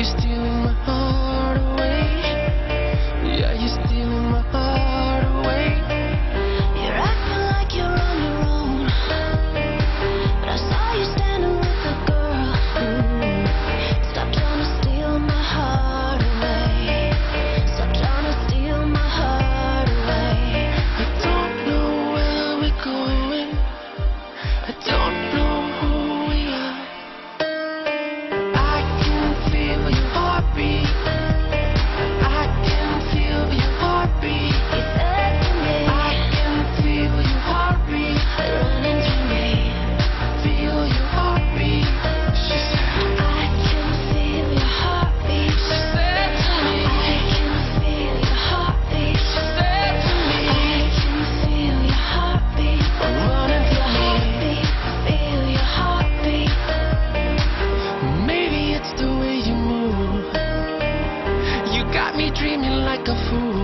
You still a fool.